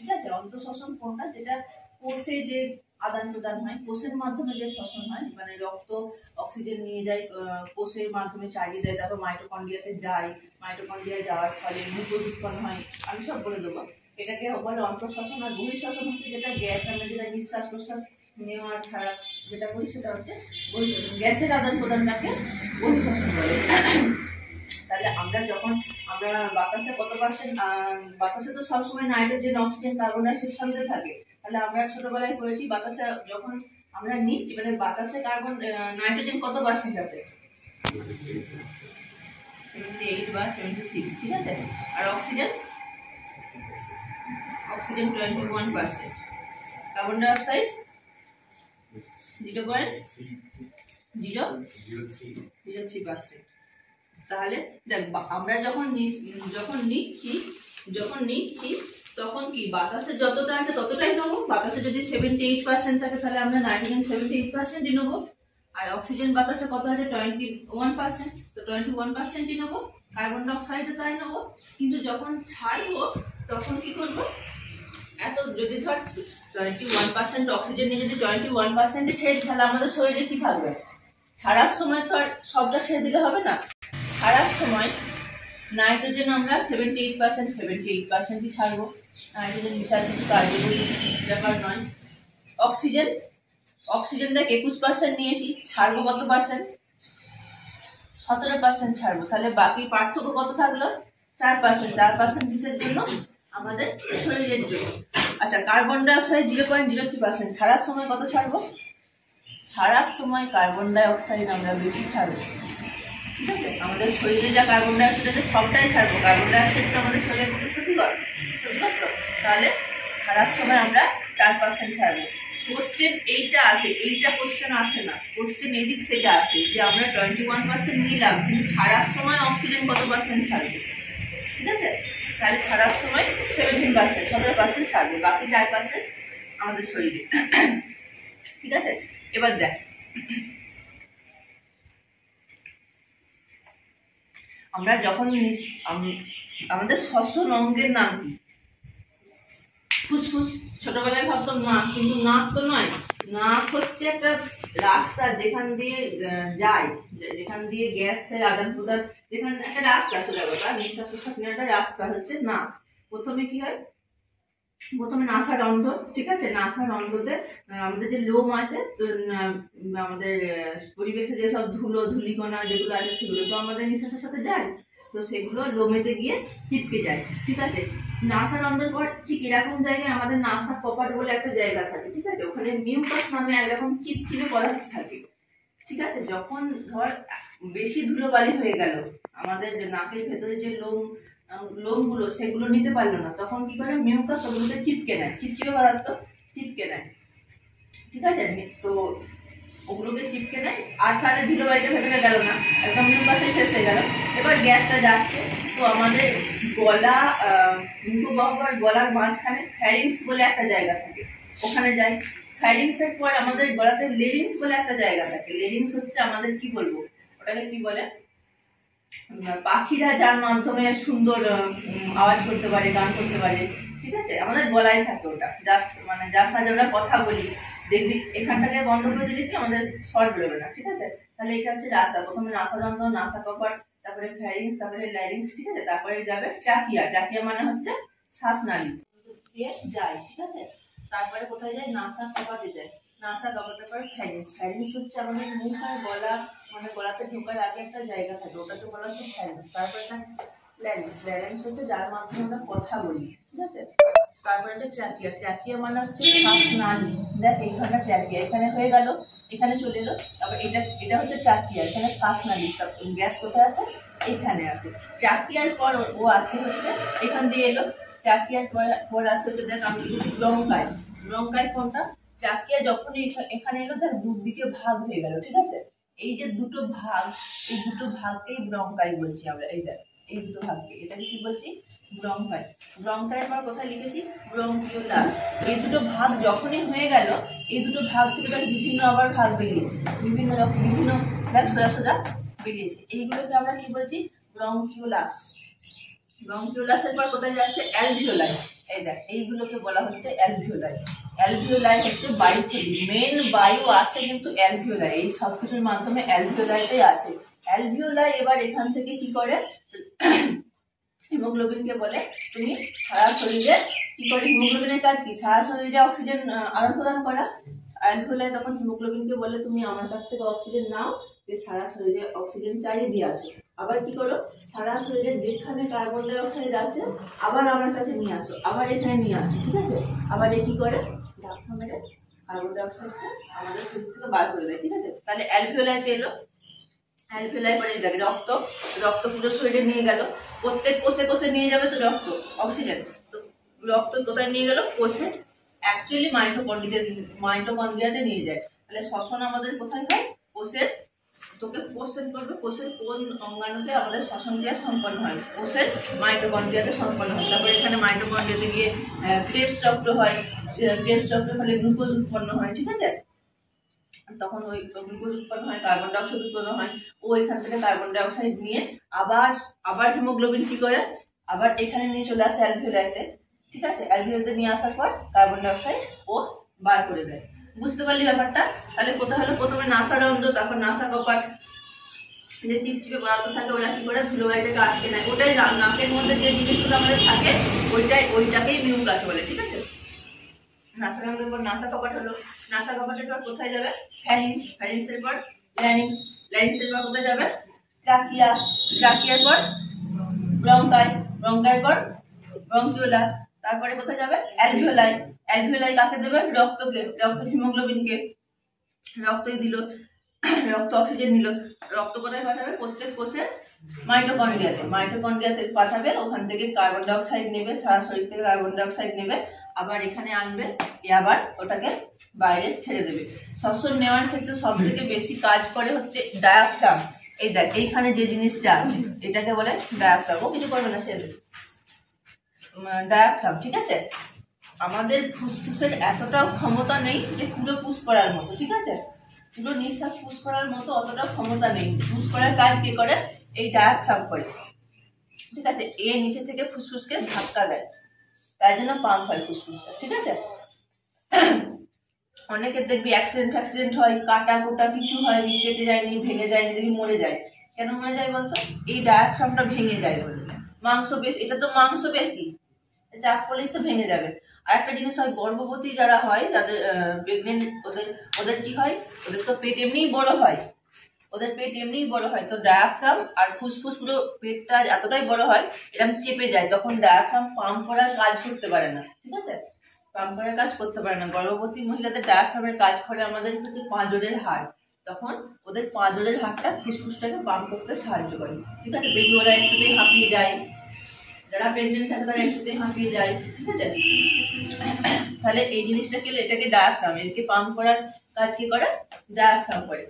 ঠিক আছে? অন্তঃশ্বসন কোনটা? যেটা কোষে যে আদান প্রদান হয়, কোষের মাধ্যমে যে শ্বসন হয় মানে রক্ত, অক্সিজেন নিয়ে যায় কোষের মাধ্যমে চালিয়ে দেয় তারপর মাইটোকন্ড্রিয়াতে যায়, মাইটোকন্ড্রিয়ায় যাওয়ার ফলে গ্লুকোজ উৎপন্ন হয়, আমি সব বলে দেবো। এটাকে বলে অন্তঃশ্বসন আর বহিঃশ্বসন হচ্ছে যেটা গ্যাস, আমরা যেটা নিঃশ্বাস প্রশ্বাস নেওয়া ছাড়া যেটা করি, সেটা হচ্ছে বহিঃশ্বসন গ্যাসের আদান প্রদানটাকে বহিঃশ্বসন বলে। তাহলে আমরা যখন আমরা বাতাসে কত পার্সেন্ট বাতাসে তো সবসময় নাইট্রোজেন অক্সিজেন কার্বন ডাইঅক্সাইড সবই থাকে। তাহলে আমরা ছোটবেলায় পড়েছি বাতাসে যখন আমরা নিচ্ছি মানে বাতাসে কার্বন নাইট্রোজেন কত পার্সেন্ট আছে? সেভেন্টি এইট বা সেভেন্টি সিক্স ঠিক আছে? আর oxygen oxygen twenty one percent carbon dioxide zero point zero zero three percent তাহলে দেখ আমরা যখন যখন নিচ্ছি যখন নিচ্ছি, তখন কি, বাতাসে যতটা আছে ততটাই নেব? বাতাসে যদি সেভেন্টি এইট পার্সেন্ট থাকে, তাহলে আমরা নাইট্রোজেন সেভেন্টি এইট পার্সেন্টই নেব। আর অক্সিজেন বাতাসে কত আছে? টোয়েন্টি ওয়ান পার্সেন্ট তো টোয়েন্টি ওয়ান পার্সেন্টই নেব। কার্বন ডাইঅক্সাইডও তাই নেব। কিন্তু যখন ছাড়বো, তখন কি করব? এত, যদি ধর টোয়েন্টি ওয়ান পার্সেন্ট অক্সিজেন নিয়ে যদি টোয়েন্টি ওয়ান পার্সেন্টে ছেড়ে তাহলে আমাদের শরীরে কি থাকবে? ছাড়ার সময় তো আর সবটা ছেড়ে দিলে হবে না। ছাড়ার সময়, নাইট্রোজেন আমরা seventy eight percent seventy eight পার্সেন্টই ছাড়বো। নাইট্রোজেন বিশাল কিছু কার্যকরী ব্যাপার নয়। অক্সিজেন অক্সিজেন দেখ একুশ পার্সেন্ট নিয়েছি, ছাড়বো কত পার্সেন্ট সতেরো পার্সেন্ট ছাড়বো। তাহলে বাকি পার্থক্য কত থাকল? চার পার্সেন্ট চার পার্সেন্ট কিসের জন্য? আমাদের শরীরের জন্য। আচ্ছা carbon dioxide zero point zero three percent ছাড়ার সময় কত ছাড়বো? ছাড়ার সময় কার্বন ডাইঅক্সাইড আমরা বেশি ছাড়বো। ঠিক আছে? আমাদের শরীরে যা কার্বন ডাইঅক্সাইড আছে, সবটাই ছাড়বো। কার্বন ডাইঅক্সাইড তো আমাদের শরীরের পক্ষে ক্ষতিকর ক্ষতিকর তো? তাহলে ছাড়ার সময় আমরা চার পার্সেন্ট ছাড়বো। কোশ্চেন এইটা আসে এইটা কোশ্চেন আসে না। কোশ্চেন এই দিক থেকে আসে যে আমরা টোয়েন্টি ওয়ান পার্সেন্ট নিলাম, কিন্তু ছাড়ার সময় অক্সিজেন কত পার্সেন্ট ছাড়বে? ঠিক আছে? তাহলে ছাড়ার সময় সেভেন্টিন পার্সেন্ট সতেরো পার্সেন্ট ছাড়বে, বাকি চার পার্সেন্ট আমাদের শরীরে। ঠিক আছে? এবার দেখ। আমরা যখন আমাদের শ্বসন অঙ্গের নাম কি? ফুসফুস। ছোটবেলায় ভাবতাম নাক কিন্তু নাক তো নয়। নাক হচ্ছে একটা রাস্তা যেখান দিয়ে যায়। যেখান দিয়ে গ্যাসের আদান প্রদান, যেখানে, একটা রাস্তা, সোজা কথা, নিঃশ্বাস প্রশ্বাস একটা রাস্তা হচ্ছে নাক। প্রথমে কি হয়? প্রথমে নাসা রন্ধ্র ঠিক আছে? নাসা রন্ধ্রতে আহ, আমাদের যে লোম আছে তো আমাদের পরিবেশে যেসব ধুলো ধুলিকণা যেগুলো আছে সেগুলো তো আমাদের নিঃশ্বাসের সাথে যায় তো সেগুলো লোমেতে গিয়ে চিপকে যায় ঠিক আছে? নাসা রন্ধ্রের পর ঠিক এরকম জায়গায় আমাদের নাসা কপাট বলে একটা জায়গা থাকে ঠিক আছে? ওখানে মিউকাস নামে একরকম চিপচিপে পদার্থ থাকে ঠিক আছে? যখন ধর বেশি ধুলোবালি হয়ে গেল আমাদের নাকের ভেতরে যে লোম লোমগুলো সেগুলো নিতে পারল না। তখন কি করে? মিউকাস ওগুলোকে চিপকে নেয়। চিপচিপে পদার্থ চিপকে নেয়। ঠিক আছে? তো ওগুলোকে চিপকে নেয়। আর তাহলে ধুলোবালিটা ভেতরে গেল না। একদম মিউকাসে শেষ হয়ে গেল। এবার গ্যাসটা যাচ্ছে তো আমাদের গলা আহ, মুখ গহ্বর গলার মাঝখানে ফ্যারিংস বলে একটা জায়গা থাকে। ওখানে যাই। ফ্যারিংসের পর আমাদের গলাতে লেরিংস বলে একটা জায়গা থাকে। লেরিংস হচ্ছে আমাদের কি বলব? ওটাকে কি বলে? পাখিরা যার মাধ্যমে সুন্দর আওয়াজ করতে পারে, গান করতে পারে, ঠিক আছে? আমাদের গলায় থাকে ওটা। যার মানে যার সাথে আমরা কথা বলি, দেখবি এখানটাকে বন্ধ করে দিলে কি আমাদের স্বর বেরোবে না, ঠিক আছে? তাহলে এটা হচ্ছে রাস্তা। প্রথমে নাসা রন্ধ্র নাসা কপাট তারপরে ফ্যারিংস তারপরে লাইরিংস ঠিক আছে? তারপরে যাবে ট্রাকিয়া। ট্রাকিয়া মানে হচ্ছে শ্বাসনালী। দিয়ে যায়, ঠিক আছে? তারপরে কোথায় যায়? নাসা কপাটে যায়। নাসা কপাটের পরে ফ্যারিংস ফ্যারিংস হচ্ছে আমাদের মুখ আর গলা মানে গলাতে ঢোকার আগে একটা জায়গা থাকে, ওটাকে বলা হচ্ছে ফ্যারিংস তারপরে একটা ল্যারিংস ল্যারিংস হচ্ছে যার মাধ্যমে আমরা কথা বলি, ঠিক আছে? তারপরে হচ্ছে ট্র্যাকিয়া ট্র্যাকিয়া মানে হচ্ছে শ্বাসনালী দেখ এইখানটা ট্র্যাকিয়া এখানে হয়ে গেল, এখানে চলে এলো, তারপর এটা এটা হচ্ছে ট্র্যাকিয়া এখানে শ্বাসনালী গ্যাস কোথায় আছে? এইখানে আছে। ট্র্যাকিয়ার পর ও- আসে হচ্ছে, এখান দিয়ে এলো। ট্র্যাকিয়ার পর পর আসে হচ্ছে, দেখ, আমি লিখেছি ব্রঙ্কাই ব্রঙ্কাই কোনটা? ট্র্যাকিয়া যখনই এখা- এখানে এলো তার দুদিকে ভাগ হয়ে গেল, ঠিক আছে? এই যে দুটো ভাগ, এই দুটো ভাগকেই ব্রঙ্কাই বলছি আমরা, এই দেখ, এই দুটো ভাগকে, এটাকে কি বলছি? ব্রঙ্কাই। ব্রঙ্কাইয়ের আমরা কোথায় লিখেছি? ব্রঙ্কিওলাস। এই দুটো ভাগ যখনই হয়ে গেল, এই দুটো ভাগ থেকে তার বিভিন্ন আবার ভাগ বেরিয়েছে। বিভিন্ন রকম বিভিন্ন, দেখ, সোজা সোজা বেরিয়েছে। এইগুলোকে আমরা কি বলছি? ব্রঙ্কিওলাস। ব্রঙ্কিওলাসের পর কোথায় যাচ্ছে? অ্যালভিওলাই। এই দেখ, এইগুলোকে বলা হচ্ছে অ্যালভিওলাই। অ্যালভিওলাই হচ্ছে বায়ু থেকে মেন বায়ু আসে কিন্তু অ্যালভিওলাই এই সব কিছুর মাধ্যমে অ্যালভিওলাইটাই আসে। অ্যালভিওলাই এবার এখান থেকে কি করে? হিমোগ্লোবিনকে বলে, তুমি সারা শরীরে কি করে? হিমোগ্লোবিনের কাজ কি? সারা শরীরে অক্সিজেন আদান প্রদান করা। অ্যালভিওলাই তখন হিমোগ্লোবিনকে বলে, তুমি আমার কাছ থেকে অক্সিজেন নাও, যে সারা শরীরে অক্সিজেন চালিয়ে দিয়ে আসো। আবার কি করো? সারা শরীরে যেখানে কার্বন ডাইঅক্সাইড আছে, আবার আমার কাছে নিয়ে আসো, আবার এখানে নিয়ে আসো, ঠিক আছে? আবার এ কি করে? ডাক্তার মেরে কার্বন ডাই অক্সাইডকে আমাদের শরীর থেকে বার করে দেয়, ঠিক আছে? তাহলে অ্যালভিওলাইতে এলো। অ্যালভিওলাই পরে যাবে রক্ত। রক্ত পুরো শরীরে নিয়ে গেল। প্রত্যেক কোষে কোষে নিয়ে যাবে তো রক্ত অক্সিজেন তো রক্ত কোথায় নিয়ে গেল? কোষে। অ্যাকচুয়ালি মাইটোকন্ড্রিয়াতে মাইটোকন্ড্রিয়াতে নিয়ে যায়। তাহলে শ্বসন আমাদের কোথায় হয়? কোষের তোকে কোশ্চেন করবে। কোষের কোন অঙ্গাণুতে আমাদের শ্বসন ক্রিয়া সম্পন্ন হয়? কোষের মাইটোকন্ড্রিয়াতে সম্পন্ন হয়। তারপরে এখানে মাইটোকন্ড্রিয়াতে গিয়ে ক্রেবস চক্র হয়। ক্রেবস চক্র ফলে গ্লুকোজ উৎপন্ন হয়, ঠিক আছে? তখন ওই গ্লুকোজ উৎপন্ন হয় কার্বন ডাইঅক্সাইড উৎপন্ন হয়। ও এখান থেকে কার্বন ডাইঅক্সাইড নিয়ে আবার আবার হিমোগ্লোবিন কি করে? আবার এখানে নিয়ে চলে আসে অ্যালভিওলাইতে ঠিক আছে? অ্যালভিওলাইতে নিয়ে আসার পর কার্বন ডাইঅক্সাইড ও বার করে দেয়। বুঝতে পারলি ব্যাপারটা? তাহলে কোথায় হলো? প্রথমে নাসা রন্ধ্র তারপর নাসা কপাট। যে চিপচিপে পদার্থ থাকে, ওরা কি করে? ধুলোবাড়িটাকে আটকে নেয়। ওটাই নাকের মধ্যে যে জিনিসগুলো আমাদের থাকে, ওইটাই ওইটাকেই মিউকাস বলে, ঠিক আছে? নাসা রন্ধ্রের পর নাসা কপাট হলো। নাসা কপাটের পর কোথায় যাবে? ফ্যারিংস। ফ্যারিংসের পর ল্যারিংস ল্যারিংসের পর কোথায় যাবে? ট্রাকিয়া। ট্রাকিয়ার পর ব্রঙ্কাই ব্রঙ্কাইয়ের পর ব্রঙ্কিওলাস তারপরে কোথায় যাবে? অ্যালভিওলাই অ্যালভিওলাই কাকে দেবে? রক্তকে, রক্ত হিমোগ্লোবিনকে। রক্তই দিল, রক্ত অক্সিজেন নিল। রক্ত কোথায় পাঠাবে? প্রত্যেক কোষে মাইটোকন্ড্রিয়াতে মাইটোকন্ড্রিয়াতে পাঠাবে, ওখান থেকে কার্বন ডাইঅক্সাইড নেবে, সারা শরীর থেকে কার্বন ডাইঅক্সাইড নেবে। আবার এখানে আনবে আবার ওটাকে বাইরে ছেড়ে দেবে। শ্বসন নেওয়ার ক্ষেত্রে সব থেকে বেশি কাজ করে হচ্ছে ডায়াফ্রাম এই দেখ, এইখানে যে জিনিসটা, এটাকে বলে ডায়াফ্রাম ও কিছু করবে না সে। ডায়াফ্রাম ঠিক আছে? আমাদের ফুসফুসের এতটাও ক্ষমতা নেই যে পুরো পুষ করার মতো, ঠিক আছে? পুরো নিঃশ্বাস পুষ করার মতো অতটা ক্ষমতা নেই। পুষ করার কাজ কে করে? এই ডায়াফ্রাম করে। ঠিক আছে? এ নিচে থেকে ফুসফুসকে ধাক্কা দেয়। তাই জন্য পাম্প হয় ফুসফুসটা, ঠিক আছে? অনেকের দেখবি অ্যাক্সিডেন্ট ফ্যাক্সিডেন্ট হয়, কাটা কোটা কিছু হয়নি কেটে যায়নি, ভেঙে যায়নি, দেখবি মরে যায়। কেন মরে যায় বলতো? এই ডায়াফ্রামটা ভেঙে যায় বলে। মাংস বেশি, এটা তো মাংস বেশি। চাপ পড়লেই তো ভেঙে যাবে। আর একটা জিনিস হয়, গর্ভবতী যারা হয়, যাদের প্রেগনেন্ট ওদের ওদের কি হয়? ওদের তো পেট এমনিই বড় হয়। ওদের পেট এমনিই বড় হয়। তো ডায়াফ্রাম আর ফুসফুস পুরো পেটটা এতটাই বড় হয় এরকম চেপে যায় তখন ডায়াফ্রাম পাম্প করার কাজ করতে পারে না, ঠিক আছে? পাম্প করার কাজ করতে পারে না। গর্ভবতী মহিলাদের ডায়াফ্রামের কাজ করে আমাদের হচ্ছে পাঁজরের হাড়। তখন ওদের পাঁজরের হাড়টা ফুসফুসটাকে পাম্প করতে সাহায্য করে, ঠিক আছে? দেখি ওরা একটুতেই হাঁপিয়ে যায়। যারা প্রেগনেন্ট থাকে তারা একটুতেই হাঁপিয়ে যায়, ঠিক আছে? তাহলে এই জিনিসটাকে এটাকে ডায়াফ্রাম এটাকে পাম্প করার কাজ কি করে? ডায়াফ্রাম করে।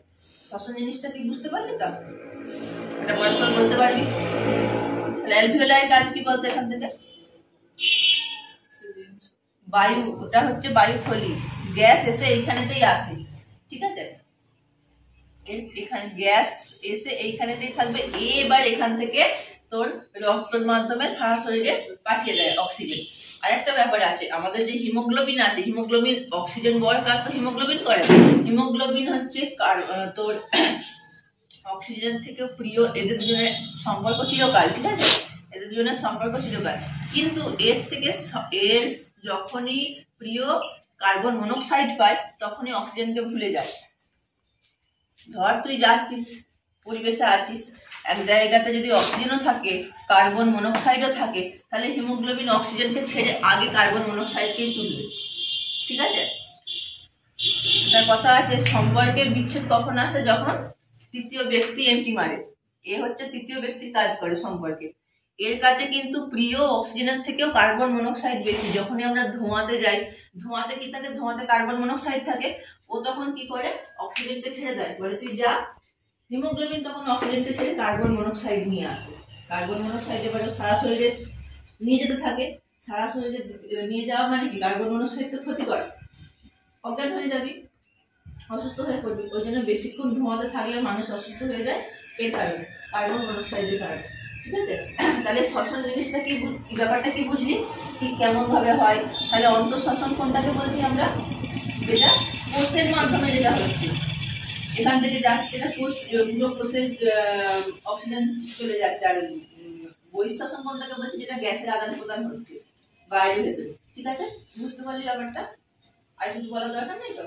শ্বসন জিনিসটা কি বুঝতে পারলি তো? এটা পড়াশোনা বলতে পারবি? তাহলে অ্যালভিওলাই কাজ কি বলতো এখান থেকে? বায়ু, ওটা হচ্ছে বায়ু থলি গ্যাস এসে এইখানেতেই আসে, ঠিক আছে? এখানে গ্যাস এসে এইখানেতেই থাকবে। এবার এখান থেকে তোর রক্তের মাধ্যমে সারা শরীরে পাঠিয়ে দেয় অক্সিজেন আর একটা ব্যাপার আছে, আমাদের যে হিমোগ্লোবিন আছে হিমোগ্লোবিন অক্সিজেন বড় কাজ তো হিমোগ্লোবিন করে। হিমোগ্লোবিন হচ্ছে তোর অক্সিজেন থেকে প্রিয়, এদের দুজনের সম্পর্ক চিরকাল, ঠিক আছে? এদের দুজনের সম্পর্ক চিরকাল। কিন্তু এর থেকে এর যখনই প্রিয় কার্বন মনোক্সাইড পায়, তখনই অক্সিজেনকে ভুলে যায়। ধর তুই যাচ্ছিস পরিবেশে আছিস। এক জায়গাতে যদি অক্সিজেনও থাকে, কার্বন মনোক্সাইডও থাকে, তাহলে হিমোগ্লোবিন, অক্সিজেনকে ছেড়ে আগে কার্বন মনোক্সাইডকেই তুলবে। ঠিক আছে? তার কথা আছে, সম্পর্কের বিচ্ছেদ কখন আসে? যখন তৃতীয় ব্যক্তি এন্টি মারে। এ হচ্ছে তৃতীয় ব্যক্তির কাজ করে সম্পর্কে। এর কাছে কিন্তু প্রিয় অক্সিজেনের থেকেও কার্বন মনোক্সাইড বেশি। যখনই আমরা ধোঁয়াতে যাই, ধোঁয়াতে কি থাকে? ধোঁয়াতে কার্বন মনোক্সাইড থাকে। ও তখন কি করে? অক্সিজেনকে ছেড়ে দেয়। বলে, তুই যা হিমোগ্লোবিন তখন অক্সিজেনকে ছেড়ে কার্বন মনোক্সাইড নিয়ে আসে। কার্বন মনোক্সাইড এবারে সারা শরীরে নিয়ে যেতে থাকে। সারা শরীরে নিয়ে যাওয়া মানে কি? কার্বন মনোক্সাইড তো ক্ষতিকর অজ্ঞান হয়ে যাবি, অসুস্থ হয়ে পড়বি। ওই জন্য বেশিক্ষণ ধোঁয়াতে থাকলে মানুষ অসুস্থ হয়ে যায় এর কারণে কার্বন মনোক্সাইডের কারণে। ঠিক আছে? তাহলে শ্বসন জিনিসটা কি ব্যাপারটা কি বুঝলি? কি কেমন ভাবে হয়? তাহলে অন্তঃশ্বসন কোনটাকে বলছি আমরা? যেটা কোষের মাধ্যমে যেটা হচ্ছে। এখান থেকে যাচ্ছে এটা কোষ যেগুলো কোষের অক্সিজেন চলে যাচ্ছে, আর বহিঃশ্বাসন কোনটাকে বলছি যেটা গ্যাসের আদান প্রদান হচ্ছে বাইরে ভেতরে। ঠিক আছে? বুঝতে পারলি ব্যাপারটা? আর কিছু বলার দরকার নেই তো।